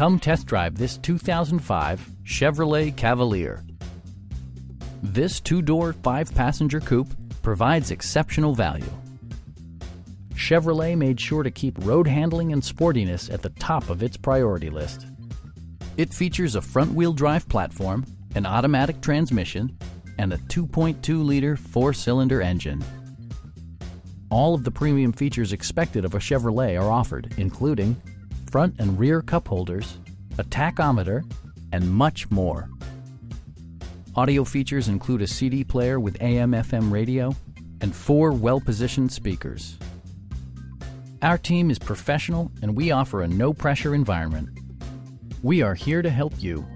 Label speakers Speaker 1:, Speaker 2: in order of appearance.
Speaker 1: Come test drive this 2005 Chevrolet Cavalier. This two-door, five-passenger coupe provides exceptional value. Chevrolet made sure to keep road handling and sportiness at the top of its priority list. It features a front-wheel drive platform, an automatic transmission, and a 2.2-liter four-cylinder engine. All of the premium features expected of a Chevrolet are offered, including front and rear cup holders, a tachometer, and much more. Audio features include a CD player with AM FM radio and four well-positioned speakers. Our team is professional and we offer a no-pressure environment. We are here to help you